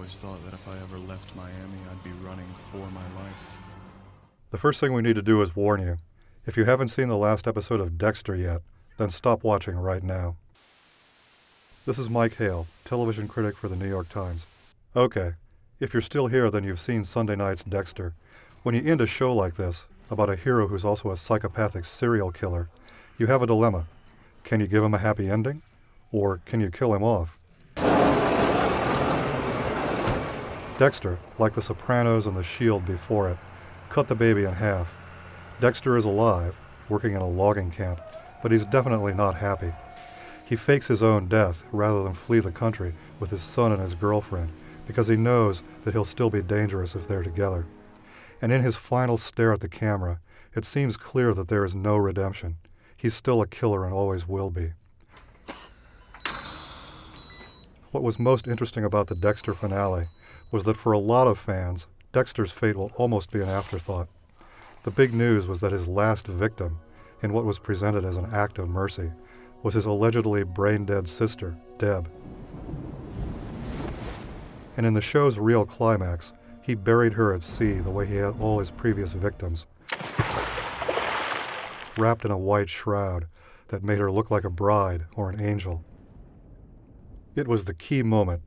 always thought that if I ever left Miami, I'd be running for my life. The first thing we need to do is warn you. If you haven't seen the last episode of Dexter yet, then stop watching right now. This is Mike Hale, television critic for the New York Times. Okay, if you're still here, then you've seen Sunday night's Dexter. When you end a show like this, about a hero who's also a psychopathic serial killer, you have a dilemma. Can you give him a happy ending? Or can you kill him off? Dexter, like The Sopranos and The Shield before it, cut the baby in half. Dexter is alive, working in a logging camp, but he's definitely not happy. He fakes his own death rather than flee the country with his son and his girlfriend because he knows that he'll still be dangerous if they're together. And in his final stare at the camera, it seems clear that there is no redemption. He's still a killer and always will be. What was most interesting about the Dexter finale was that for a lot of fans, Dexter's fate will almost be an afterthought. The big news was that his last victim, in what was presented as an act of mercy, was his allegedly brain-dead sister, Deb. And in the show's real climax, he buried her at sea the way he had all his previous victims, wrapped in a white shroud that made her look like a bride or an angel. It was the key moment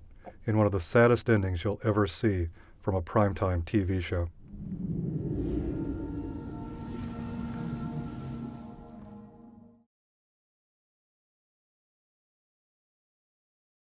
in one of the saddest endings you'll ever see from a primetime TV show.